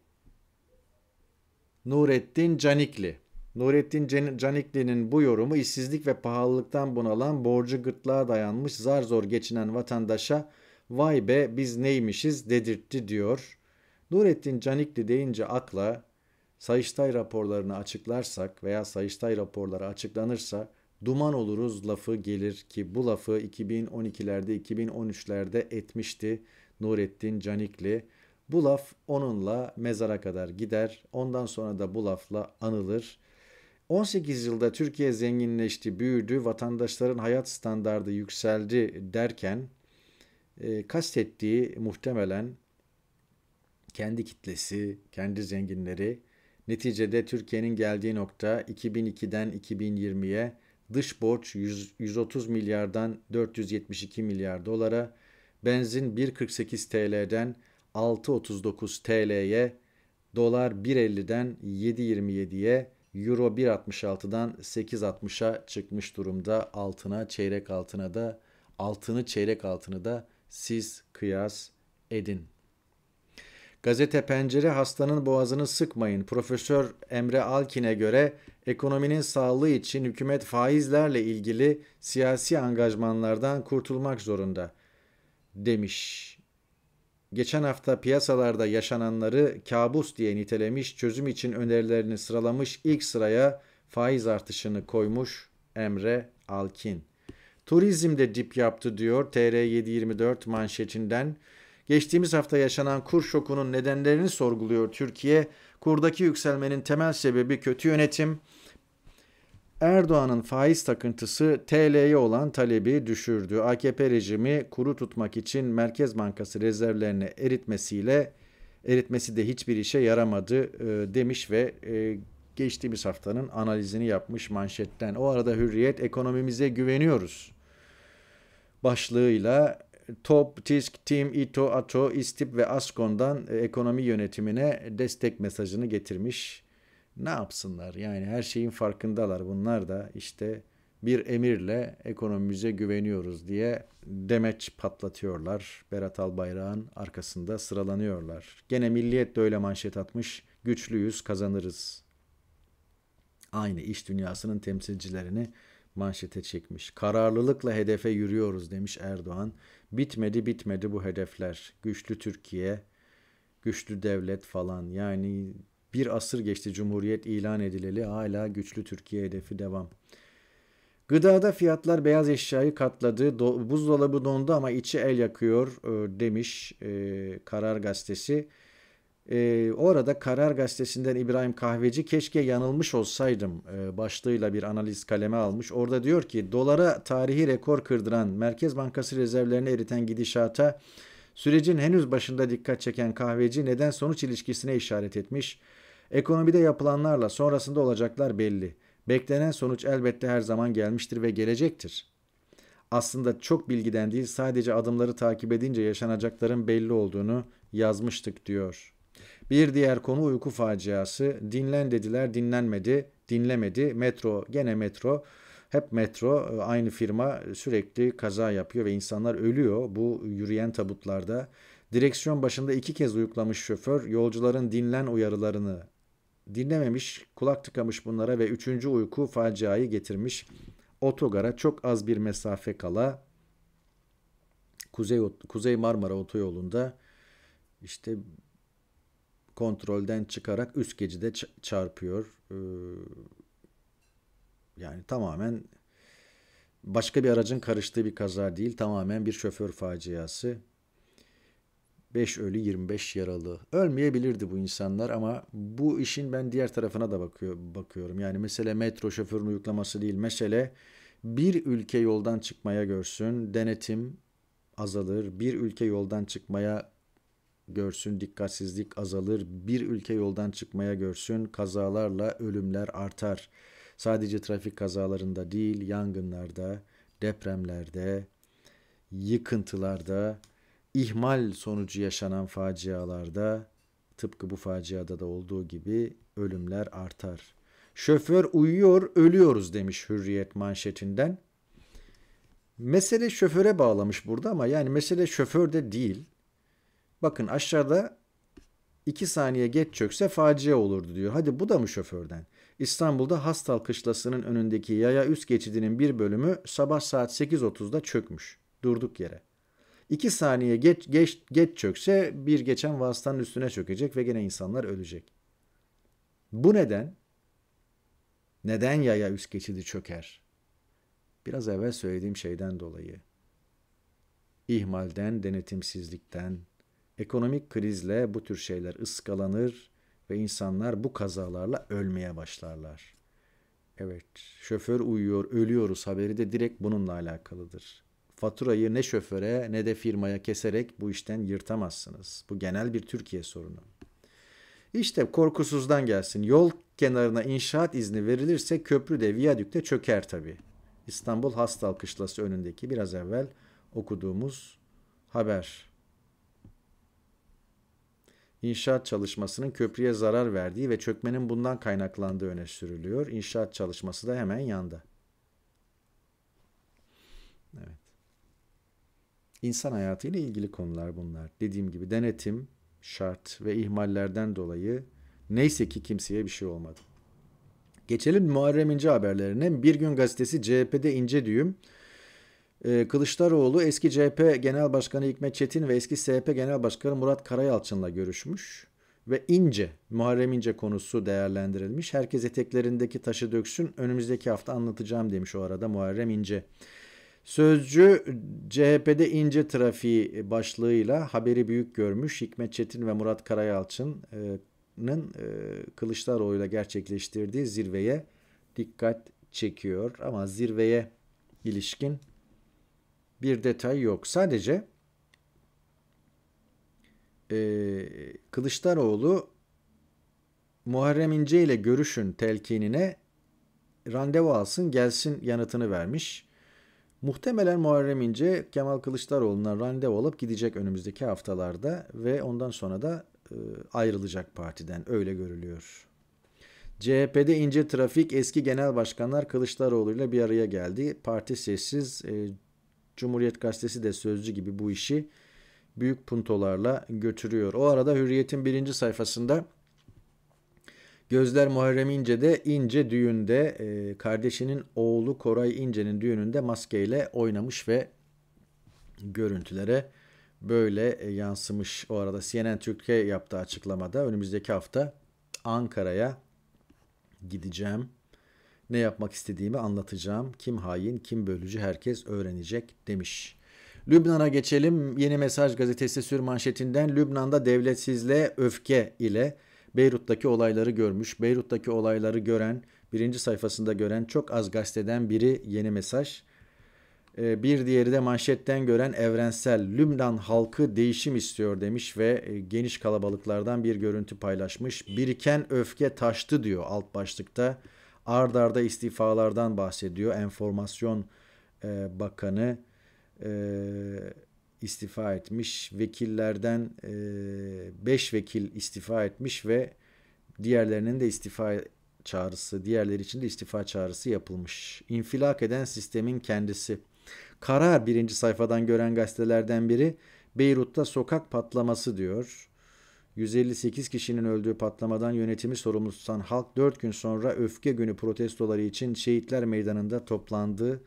Nurettin Canikli. Nurettin Canikli'nin bu yorumu işsizlik ve pahalılıktan bunalan, borcu gırtlağa dayanmış, zar zor geçinen vatandaşa vay be biz neymişiz dedirtti diyor. Nurettin Canikli deyince akla Sayıştay raporlarını açıklarsak veya Sayıştay raporları açıklanırsa duman oluruz lafı gelir ki bu lafı 2012'lerde 2013'lerde etmişti Nurettin Canikli. Bu laf onunla mezara kadar gider. Ondan sonra da bu lafla anılır. 18 yılda Türkiye zenginleşti, büyüdü, vatandaşların hayat standardı yükseldi derken e, kastettiği muhtemelen kendi kitlesi, kendi zenginleri. Neticede Türkiye'nin geldiği nokta 2002'den 2020'ye dış borç 100, 130 milyardan 472 milyar dolara, benzin 1.48 TL'den 6.39 TL'ye, dolar 1.50'den 7.27'ye, euro 1.66'dan 8.60'a çıkmış durumda. Altına, çeyrek altına da, altını çeyrek altını da siz kıyas edin. Gazete Pencere hastanın boğazını sıkmayın. Profesör Emre Alkin'e göre ekonominin sağlığı için hükümet faizlerle ilgili siyasi angajmanlardan kurtulmak zorunda demiş. Geçen hafta piyasalarda yaşananları kabus diye nitelemiş, çözüm için önerilerini sıralamış, ilk sıraya faiz artışını koymuş Emre Alkin. Turizmde dip yaptı diyor TR724 manşetinden. Geçtiğimiz hafta yaşanan kur şokunun nedenlerini sorguluyor Türkiye. Kurdaki yükselmenin temel sebebi kötü yönetim. Erdoğan'ın faiz takıntısı TL'ye olan talebi düşürdü. AKP rejimi kuru tutmak için Merkez Bankası rezervlerini eritmesiyle eritmesi de hiçbir işe yaramadı e, demiş ve e, geçtiğimiz haftanın analizini yapmış manşetten. O arada Hürriyet ekonomimize güveniyoruz başlığıyla TOP, TİSK, TİM, İTO, ATO, İSTİP ve ASKON'dan e, ekonomi yönetimine destek mesajını getirmiş. Ne yapsınlar? Yani her şeyin farkındalar bunlar da işte bir emirle ekonomimize güveniyoruz diye demeç patlatıyorlar. Berat Albayrak'ın arkasında sıralanıyorlar. Gene Milliyet de öyle manşet atmış. Güçlüyüz, kazanırız. Aynı iş dünyasının temsilcilerini manşete çekmiş. Kararlılıkla hedefe yürüyoruz demiş Erdoğan. Bitmedi bitmedi bu hedefler. Güçlü Türkiye, güçlü devlet falan. Yani bir asır geçti Cumhuriyet ilan edileli hala güçlü Türkiye hedefi devam. Gıdada fiyatlar beyaz eşyayı katladı. Do- buzdolabı dondu ama içi el yakıyor e, demiş e, Karar Gazetesi. E, orada Karar Gazetesi'nden İbrahim Kahveci keşke yanılmış olsaydım e, başlığıyla bir analiz kaleme almış. Orada diyor ki dolara tarihi rekor kırdıran Merkez Bankası rezervlerini eriten gidişata sürecin henüz başında dikkat çeken Kahveci neden sonuç ilişkisine işaret etmiş. Ekonomide yapılanlarla sonrasında olacaklar belli. Beklenen sonuç elbette her zaman gelmiştir ve gelecektir. Aslında çok bilgiden değil sadece adımları takip edince yaşanacakların belli olduğunu yazmıştık diyor. Bir diğer konu uyku faciası. Dinlen dediler dinlenmedi, dinlemedi. Metro gene metro. Hep metro aynı firma sürekli kaza yapıyor ve insanlar ölüyor bu yürüyen tabutlarda. Direksiyon başında iki kez uyuklamış şoför yolcuların dinlen uyarılarını dinlememiş, kulak tıkamış bunlara ve üçüncü uyku faciayı getirmiş. Otogara çok az bir mesafe kala Kuzey, Kuzey Marmara Otoyolu'nda işte kontrolden çıkarak üst geçide çarpıyor. Ee, yani tamamen başka bir aracın karıştığı bir kaza değil, tamamen bir şoför faciası. 5 ölü 25 yaralı. Ölmeyebilirdi bu insanlar ama bu işin ben diğer tarafına da bakıyor, bakıyorum. Yani mesele metro şoförün uyuklaması değil. Mesele bir ülke yoldan çıkmaya görsün, denetim azalır. Bir ülke yoldan çıkmaya görsün, dikkatsizlik azalır. Bir ülke yoldan çıkmaya görsün, kazalarla ölümler artar. Sadece trafik kazalarında değil, yangınlarda, depremlerde, yıkıntılarda, ihmal sonucu yaşanan facialarda tıpkı bu faciada da olduğu gibi ölümler artar. Şoför uyuyor, ölüyoruz demiş Hürriyet manşetinden. Mesele şoföre bağlamış burada ama yani mesele şoförde değil. Bakın aşağıda iki saniye geç çökse facia olurdu diyor. Hadi bu da mı şoförden? İstanbul'da Hastal Kışlası'nın önündeki yaya üst geçidinin bir bölümü sabah saat 8.30'da çökmüş. Durduk yere. 2 saniye geç, geç, geç çökse bir geçen vasıtanın üstüne çökecek ve gene insanlar ölecek. Bu neden? Neden yaya üst geçidi çöker? Biraz evvel söylediğim şeyden dolayı. İhmalden, denetimsizlikten, ekonomik krizle bu tür şeyler ıskalanır ve insanlar bu kazalarla ölmeye başlarlar. Evet, şoför uyuyor, ölüyoruz haberi de direkt bununla alakalıdır. Faturayı ne şoföre ne de firmaya keserek bu işten yırtamazsınız. Bu genel bir Türkiye sorunu. İşte korkusuzdan gelsin. Yol kenarına inşaat izni verilirse köprü de viyadükte çöker tabii. İstanbul Hastal Kışlası önündeki biraz evvel okuduğumuz haber. İnşaat çalışmasının köprüye zarar verdiği ve çökmenin bundan kaynaklandığı öne sürülüyor. İnşaat çalışması da hemen yanda. Evet. İnsan hayatıyla ilgili konular bunlar. Dediğim gibi denetim, şart ve ihmallerden dolayı neyse ki kimseye bir şey olmadı. Geçelim Muharrem İnce haberlerine. Bir gün gazetesi CHP'de ince düğüm. Ee, Kılıçdaroğlu eski CHP Genel Başkanı Hikmet Çetin ve eski SHP Genel Başkanı Murat Karayalçın'la görüşmüş ve ince, Muharrem İnce konusu değerlendirilmiş. Herkes eteklerindeki taşı döksün, önümüzdeki hafta anlatacağım demiş o arada Muharrem İnce. Sözcü CHP'de ince trafiği başlığıyla haberi büyük görmüş. Hikmet Çetin ve Murat Karayalçın'ın e, Kılıçdaroğlu'yla gerçekleştirdiği zirveye dikkat çekiyor. Ama zirveye ilişkin bir detay yok. Sadece e, Kılıçdaroğlu Muharrem İnce ile görüşün telkinine randevu alsın gelsin yanıtını vermiş. Muhtemelen Muharrem İnce Kemal Kılıçdaroğlu'na randevu alıp gidecek önümüzdeki haftalarda ve ondan sonra da e, ayrılacak partiden öyle görülüyor. CHP'de ince trafik eski genel başkanlar Kılıçdaroğlu ile bir araya geldi. Parti sessiz, e, Cumhuriyet Gazetesi de sözcü gibi bu işi büyük puntolarla götürüyor. O arada Hürriyet'in birinci sayfasında Gözler Muharrem İnce'de İnce düğünde e, kardeşinin oğlu Koray İnce'nin düğününde maskeyle oynamış ve görüntülere böyle e, yansımış. O arada CNN Türkiye yaptığı açıklamada önümüzdeki hafta Ankara'ya gideceğim. Ne yapmak istediğimi anlatacağım. Kim hain, kim bölücü herkes öğrenecek demiş. Lübnan'a geçelim. Yeni Mesaj gazetesi sür manşetinden Lübnan'da devletsizliğe öfke ile Beyrut'taki olayları görmüş. Beyrut'taki olayları gören, birinci sayfasında gören çok az gazeteden biri Yeni Mesaj. Ee, bir diğeri de manşetten gören evrensel Lübnan halkı değişim istiyor demiş ve e, geniş kalabalıklardan bir görüntü paylaşmış. Biriken öfke taştı diyor alt başlıkta. Ard arda istifalardan bahsediyor. Enformasyon e, Bakanı e, istifa etmiş. Vekillerden 5 vekil istifa etmiş ve diğerlerinin de istifa çağrısı, diğerleri için de istifa çağrısı yapılmış. İnfilak eden sistemin kendisi. Karar birinci sayfadan gören gazetelerden biri Beyrut'ta sokak patlaması diyor. 158 kişinin öldüğü patlamadan yönetimi sorumlu tutan halk 4 gün sonra öfke günü protestoları için Şehitler Meydanı'nda toplandı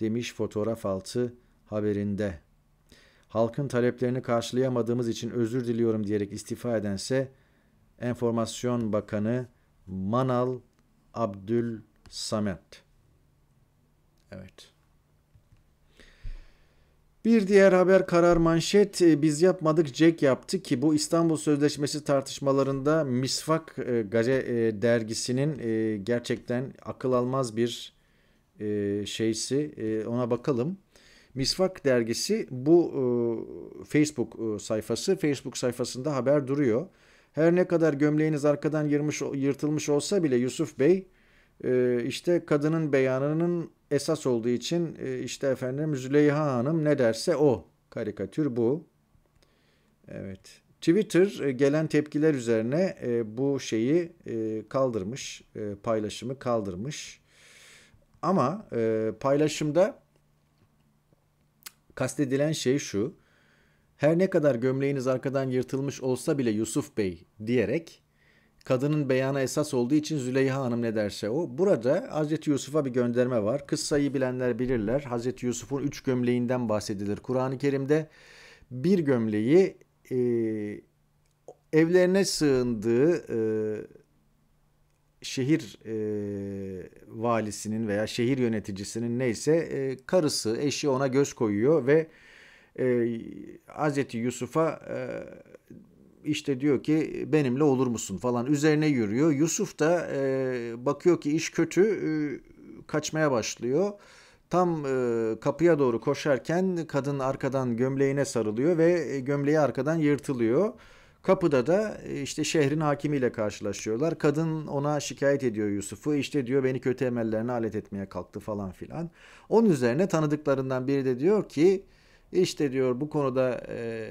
demiş fotoğraf altı haberinde. Halkın taleplerini karşılayamadığımız için özür diliyorum diyerek istifa edense Enformasyon Bakanı Manal Abdül Samet. Evet. Bir diğer haber karar manşet e, biz yapmadık Jack yaptı ki bu İstanbul Sözleşmesi tartışmalarında Misvak e, Gaze e, dergisinin gerçekten akıl almaz bir şeysi ona bakalım. Misvak dergisi bu Facebook sayfası Facebook sayfasında haber duruyor. Her ne kadar gömleğiniz arkadan yırmış, yırtılmış olsa bile Yusuf Bey işte kadının beyanının esas olduğu için e, işte efendim Züleyha Hanım ne derse o. Karikatür bu. Evet. Twitter e, gelen tepkiler üzerine e, bu şeyi kaldırmış, paylaşımı kaldırmış. Ama paylaşımda kastedilen şey şu. Her ne kadar gömleğiniz arkadan yırtılmış olsa bile Yusuf Bey diyerek Kadının beyanı esas olduğu için Züleyha Hanım ne derse o. Burada Hazreti Yusuf'a bir gönderme var. Kıssayı bilenler bilirler. Hazreti Yusuf'un üç gömleğinden bahsedilir. Kur'an-ı Kerim'de bir gömleği e, evlerine sığındığı e, şehir e, valisinin veya şehir yöneticisinin neyse e, karısı, eşi ona göz koyuyor ve e, Hazreti Yusuf'a e, işte diyor ki benimle olur musun falan üzerine yürüyor. Yusuf da e, bakıyor ki iş kötü e, kaçmaya başlıyor. Tam e, kapıya doğru koşarken kadın arkadan gömleğine sarılıyor ve gömleği arkadan yırtılıyor. Kapıda da e, işte şehrin hakimiyle karşılaşıyorlar. Kadın ona şikayet ediyor Yusuf'u. İşte diyor beni kötü emellerine alet etmeye kalktı falan filan. Onun üzerine tanıdıklarından biri de diyor ki işte diyor bu konuda e,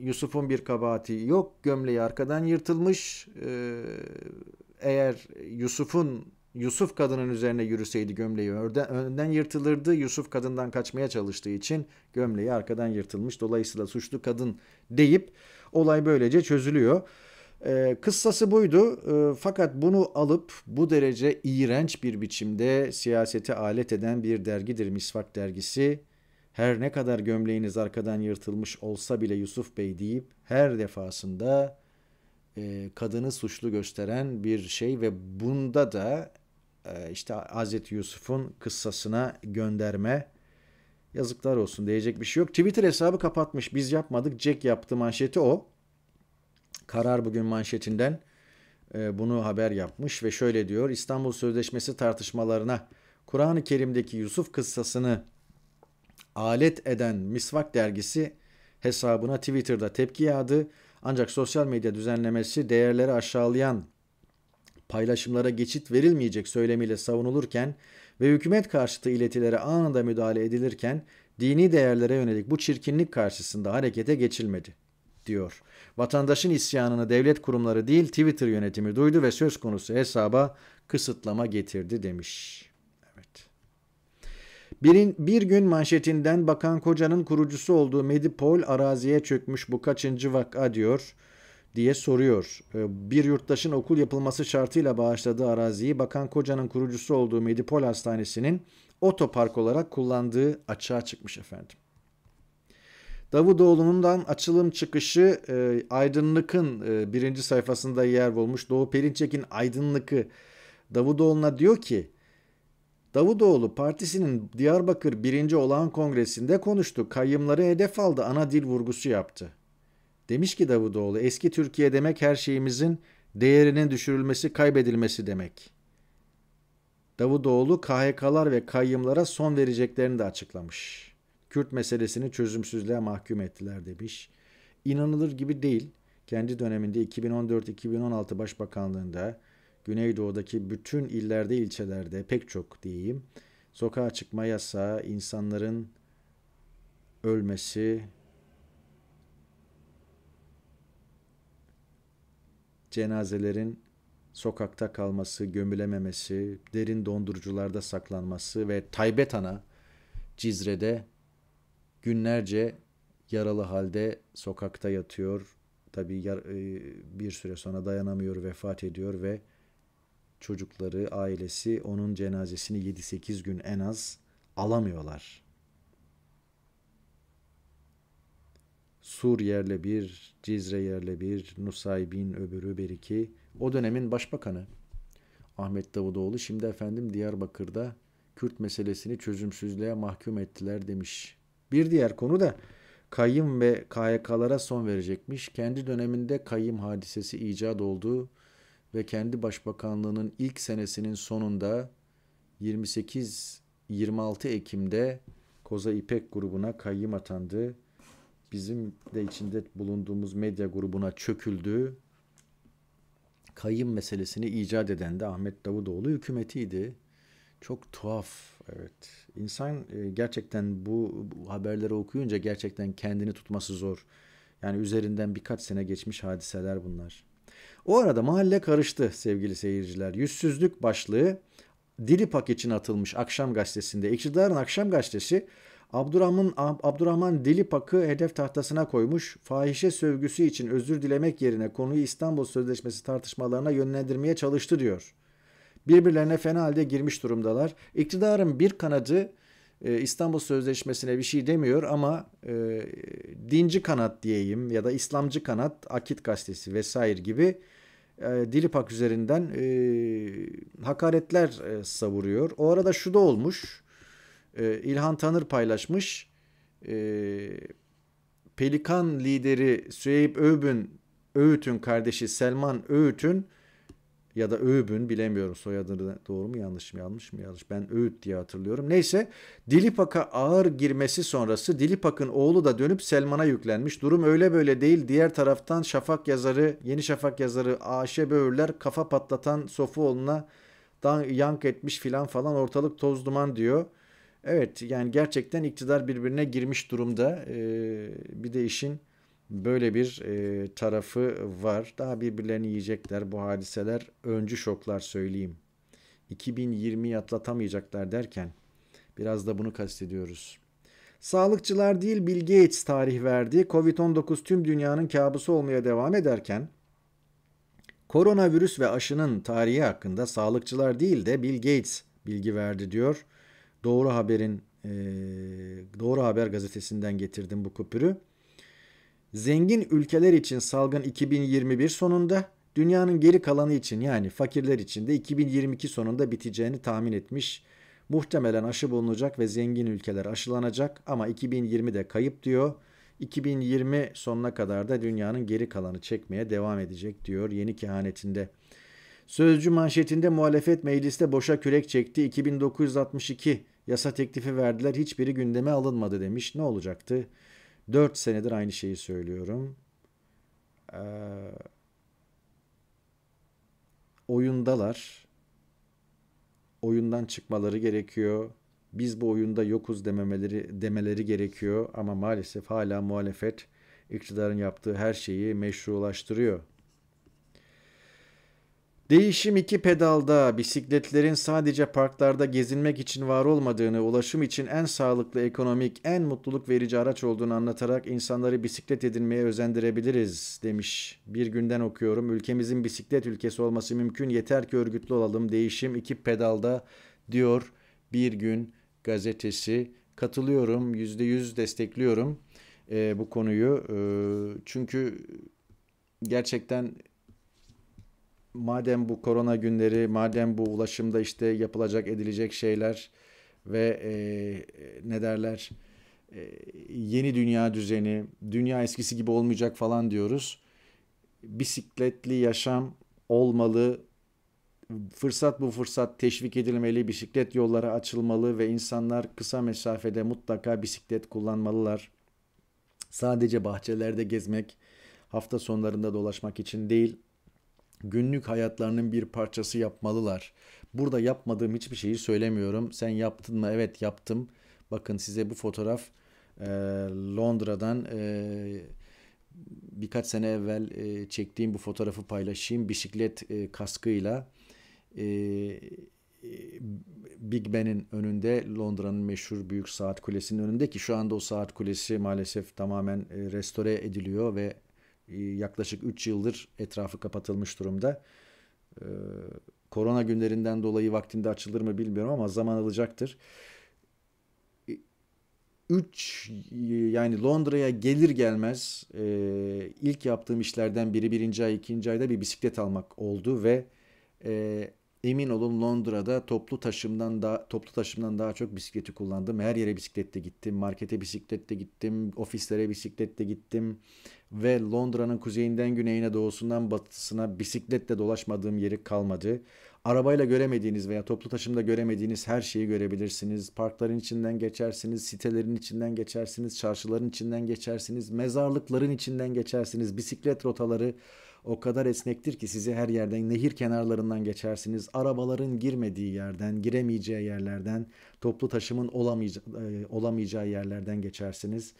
Yusuf'un bir kabahati yok. Gömleği arkadan yırtılmış. E, eğer Yusuf'un Yusuf kadının üzerine yürüseydi gömleği önden, önden yırtılırdı. Yusuf kadından kaçmaya çalıştığı için gömleği arkadan yırtılmış. Dolayısıyla suçlu kadın deyip olay böylece çözülüyor. E, kıssası buydu. E, fakat bunu alıp bu derece iğrenç bir biçimde siyasete alet eden bir dergidir Misvak dergisi. Her ne kadar gömleğiniz arkadan yırtılmış olsa bile Yusuf Bey deyip her defasında e, kadını suçlu gösteren bir şey ve bunda da e, işte Hazreti Yusuf'un kıssasına gönderme yazıklar olsun diyecek bir şey yok. Twitter hesabı kapatmış biz yapmadık Jack yaptı manşeti o. Karar bugün manşetinden e, bunu haber yapmış ve şöyle diyor İstanbul Sözleşmesi tartışmalarına Kur'an-ı Kerim'deki Yusuf kıssasını alet eden Misvak dergisi hesabına Twitter'da tepki yağdı. Ancak sosyal medya düzenlemesi değerleri aşağılayan paylaşımlara geçit verilmeyecek söylemiyle savunulurken ve hükümet karşıtı iletilere anında müdahale edilirken dini değerlere yönelik bu çirkinlik karşısında harekete geçilmedi diyor. Vatandaşın isyanını devlet kurumları değil Twitter yönetimi duydu ve söz konusu hesaba kısıtlama getirdi demiş. Birin, bir gün manşetinden Bakan Koca'nın kurucusu olduğu Medipol araziye çökmüş bu kaçıncı vaka diyor diye soruyor. Ee, bir yurttaşın okul yapılması şartıyla bağışladığı araziyi Bakan Koca'nın kurucusu olduğu Medipol Hastanesi'nin otopark olarak kullandığı açığa çıkmış efendim. Davutoğlu'ndan açılım çıkışı e, Aydınlık'ın e, birinci sayfasında yer bulmuş. Doğu Perinçek'in Aydınlık'ı Davutoğlu'na diyor ki Davutoğlu partisinin Diyarbakır 1. Olağan Kongresi'nde konuştu. Kayyımları hedef aldı. Ana dil vurgusu yaptı. Demiş ki Davutoğlu eski Türkiye demek her şeyimizin değerinin düşürülmesi, kaybedilmesi demek. Davutoğlu KHK'lar ve kayyımlara son vereceklerini de açıklamış. Kürt meselesini çözümsüzlüğe mahkum ettiler demiş. İnanılır gibi değil. Kendi döneminde 2014-2016 Başbakanlığında Güneydoğu'daki bütün illerde, ilçelerde pek çok diyeyim sokağa çıkma yasağı, insanların ölmesi, cenazelerin sokakta kalması, gömülememesi, derin dondurucularda saklanması ve Taybetana Cizre'de günlerce yaralı halde sokakta yatıyor. Tabii e, bir süre sonra dayanamıyor, vefat ediyor ve çocukları, ailesi onun cenazesini 7-8 gün en az alamıyorlar. Sur yerle bir, Cizre yerle bir, Nusaybin öbürü beriki. O dönemin başbakanı Ahmet Davutoğlu şimdi efendim Diyarbakır'da Kürt meselesini çözümsüzlüğe mahkum ettiler demiş. Bir diğer konu da kayyım ve KYK'lara son verecekmiş. Kendi döneminde kayyım hadisesi icat olduğu ve kendi başbakanlığının ilk senesinin sonunda 28-26 Ekim'de Koza İpek grubuna kayyım atandı. Bizim de içinde bulunduğumuz medya grubuna çöküldü. Kayyım meselesini icat eden de Ahmet Davutoğlu hükümetiydi. Çok tuhaf, evet. İnsan e, gerçekten bu, bu haberleri okuyunca gerçekten kendini tutması zor. Yani üzerinden birkaç sene geçmiş hadiseler bunlar. O arada mahalle karıştı sevgili seyirciler. Yüzsüzlük başlığı Dilipak için atılmış Akşam Gazetesi'nde. İktidarın Akşam Gazetesi Abdurrahman, Abdurrahman Dilipak'ı hedef tahtasına koymuş. Fahişe sövgüsü için özür dilemek yerine konuyu İstanbul Sözleşmesi tartışmalarına yönlendirmeye çalıştı diyor. Birbirlerine fena halde girmiş durumdalar. İktidarın bir kanadı e, İstanbul Sözleşmesi'ne bir şey demiyor ama e, dinci kanat diyeyim ya da İslamcı kanat Akit Gazetesi vesaire gibi e, Dilipak üzerinden e, hakaretler e, savuruyor. O arada şu da olmuş. E, İlhan Tanır paylaşmış. E, Pelikan lideri Süheyb Öğbün Öğüt'ün kardeşi Selman Öğüt'ün ya da Öğübün bilemiyorum soyadını doğru mu yanlış mı yanlış mı yanlış ben Öğüt diye hatırlıyorum. Neyse Dilipak'a ağır girmesi sonrası Dilipak'ın oğlu da dönüp Selman'a yüklenmiş. Durum öyle böyle değil. Diğer taraftan Şafak yazarı, Yeni Şafak yazarı Ayşe Böğürler kafa patlatan Sofuoğlu'na yank etmiş filan falan ortalık toz duman diyor. Evet yani gerçekten iktidar birbirine girmiş durumda. Ee, bir de işin böyle bir e, tarafı var. Daha birbirlerini yiyecekler bu hadiseler. Öncü şoklar söyleyeyim. 2020'yi atlatamayacaklar derken biraz da bunu kastediyoruz. Sağlıkçılar değil Bill Gates tarih verdi. Covid-19 tüm dünyanın kabusu olmaya devam ederken koronavirüs ve aşının tarihi hakkında sağlıkçılar değil de Bill Gates bilgi verdi diyor. Doğru Haber'in e, Doğru Haber gazetesinden getirdim bu kupürü. Zengin ülkeler için salgın 2021 sonunda, dünyanın geri kalanı için yani fakirler için de 2022 sonunda biteceğini tahmin etmiş. Muhtemelen aşı bulunacak ve zengin ülkeler aşılanacak ama 2020'de kayıp diyor. 2020 sonuna kadar da dünyanın geri kalanı çekmeye devam edecek diyor yeni kehanetinde. Sözcü manşetinde muhalefet mecliste boşa kürek çekti. 2962 yasa teklifi verdiler. Hiçbiri gündeme alınmadı demiş. Ne olacaktı? 4 senedir aynı şeyi söylüyorum. Ee, oyundalar. Oyundan çıkmaları gerekiyor. Biz bu oyunda yokuz dememeleri demeleri gerekiyor ama maalesef hala muhalefet iktidarın yaptığı her şeyi meşrulaştırıyor. Değişim iki pedalda bisikletlerin sadece parklarda gezinmek için var olmadığını, ulaşım için en sağlıklı, ekonomik, en mutluluk verici araç olduğunu anlatarak insanları bisiklet edinmeye özendirebiliriz demiş. Bir günden okuyorum. Ülkemizin bisiklet ülkesi olması mümkün. Yeter ki örgütlü olalım. Değişim iki pedalda diyor bir gün gazetesi. Katılıyorum, yüzde yüz destekliyorum e, bu konuyu. E, çünkü gerçekten madem bu korona günleri, madem bu ulaşımda işte yapılacak edilecek şeyler ve e, ne derler e, yeni dünya düzeni, dünya eskisi gibi olmayacak falan diyoruz. Bisikletli yaşam olmalı. Fırsat bu fırsat teşvik edilmeli, bisiklet yolları açılmalı ve insanlar kısa mesafede mutlaka bisiklet kullanmalılar. Sadece bahçelerde gezmek, hafta sonlarında dolaşmak için değil, günlük hayatlarının bir parçası yapmalılar. Burada yapmadığım hiçbir şeyi söylemiyorum. Sen yaptın mı? Evet yaptım. Bakın size bu fotoğraf e, Londra'dan e, birkaç sene evvel e, çektiğim bu fotoğrafı paylaşayım. Bisiklet e, kaskıyla e, Big Ben'in önünde Londra'nın meşhur büyük saat kulesinin önünde ki şu anda o saat kulesi maalesef tamamen e, restore ediliyor ve e, yaklaşık 3 yıldır etrafı kapatılmış durumda. E, korona günlerinden dolayı vaktinde açılır mı bilmiyorum ama zaman alacaktır. 3 yani Londra'ya gelir gelmez e, ilk yaptığım işlerden biri birinci ay ikinci ayda bir bisiklet almak oldu ve e, emin olun Londra'da toplu taşımdan da toplu taşımdan daha çok bisikleti kullandım. Her yere bisikletle gittim, markete bisikletle gittim, ofislere bisikletle gittim ve Londra'nın kuzeyinden güneyine, doğusundan batısına bisikletle dolaşmadığım yeri kalmadı. Arabayla göremediğiniz veya toplu taşımda göremediğiniz her şeyi görebilirsiniz. Parkların içinden geçersiniz, sitelerin içinden geçersiniz, çarşıların içinden geçersiniz, mezarlıkların içinden geçersiniz. Bisiklet rotaları o kadar esnektir ki sizi her yerden nehir kenarlarından geçersiniz. Arabaların girmediği yerden, giremeyeceği yerlerden, toplu taşımın olamayacağı, e, olamayacağı yerlerden geçersiniz.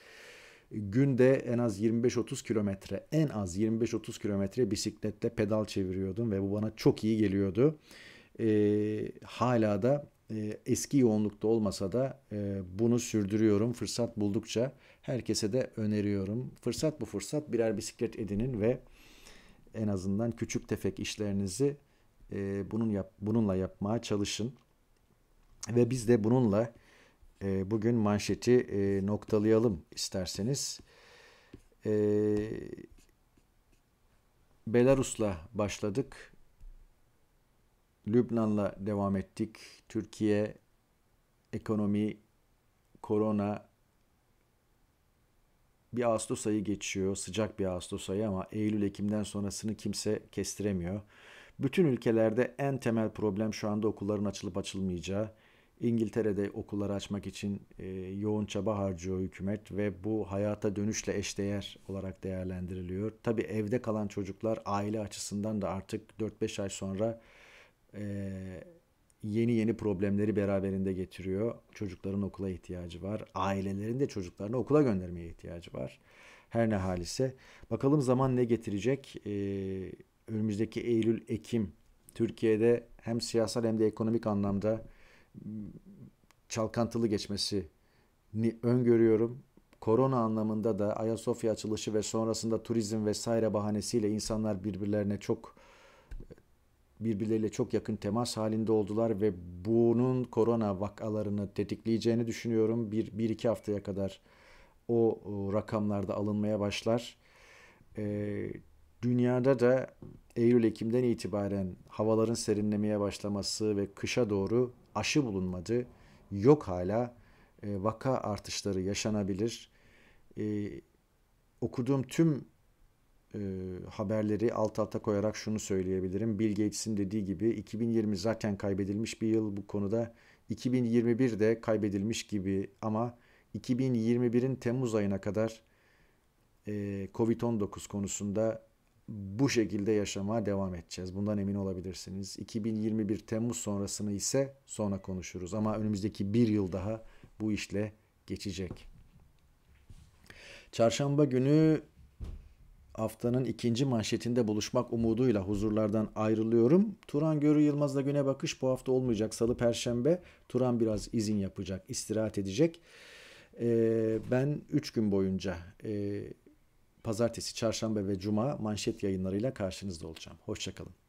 Günde en az 25-30 kilometre, en az 25-30 kilometre bisikletle pedal çeviriyordum ve bu bana çok iyi geliyordu. E, hala da e, eski yoğunlukta olmasa da e, bunu sürdürüyorum. Fırsat buldukça herkese de öneriyorum. Fırsat bu fırsat birer bisiklet edinin ve en azından küçük tefek işlerinizi e, bunun yap, bununla yapmaya çalışın. Ve biz de bununla e, bugün manşeti e, noktalayalım isterseniz. E, Belarus'la başladık. Lübnan'la devam ettik. Türkiye, ekonomi, korona, bir Ağustos ayı geçiyor. Sıcak bir Ağustos ayı ama Eylül-Ekim'den sonrasını kimse kestiremiyor. Bütün ülkelerde en temel problem şu anda okulların açılıp açılmayacağı. İngiltere'de okulları açmak için e, yoğun çaba harcıyor hükümet ve bu hayata dönüşle eşdeğer olarak değerlendiriliyor. Tabi evde kalan çocuklar aile açısından da artık 4-5 ay sonra e, yeni yeni problemleri beraberinde getiriyor. Çocukların okula ihtiyacı var. Ailelerin de çocuklarını okula göndermeye ihtiyacı var. Her ne halise. Bakalım zaman ne getirecek? Ee, önümüzdeki Eylül-Ekim Türkiye'de hem siyasal hem de ekonomik anlamda çalkantılı geçmesi öngörüyorum. Korona anlamında da Ayasofya açılışı ve sonrasında turizm vesaire bahanesiyle insanlar birbirlerine çok birbirleriyle çok yakın temas halinde oldular ve bunun korona vakalarını tetikleyeceğini düşünüyorum. Bir, bir iki haftaya kadar o, rakamlarda alınmaya başlar. Ee, dünyada da Eylül-Ekim'den itibaren havaların serinlemeye başlaması ve kışa doğru aşı bulunmadı. Yok hala. E, vaka artışları yaşanabilir. E, okuduğum tüm e, haberleri alt alta koyarak şunu söyleyebilirim. Bill Gates'in dediği gibi 2020 zaten kaybedilmiş bir yıl bu konuda. 2021 de kaybedilmiş gibi ama 2021'in Temmuz ayına kadar e, Covid-19 konusunda bu şekilde yaşamaya devam edeceğiz. Bundan emin olabilirsiniz. 2021 Temmuz sonrasını ise sonra konuşuruz. Ama önümüzdeki bir yıl daha bu işle geçecek. Çarşamba günü haftanın ikinci manşetinde buluşmak umuduyla huzurlardan ayrılıyorum. Turan Görü Yılmaz'la güne bakış bu hafta olmayacak. Salı Perşembe Turan biraz izin yapacak, istirahat edecek. Ee, ben 3 gün boyunca e, pazartesi, çarşamba ve cuma manşet yayınlarıyla karşınızda olacağım. Hoşçakalın.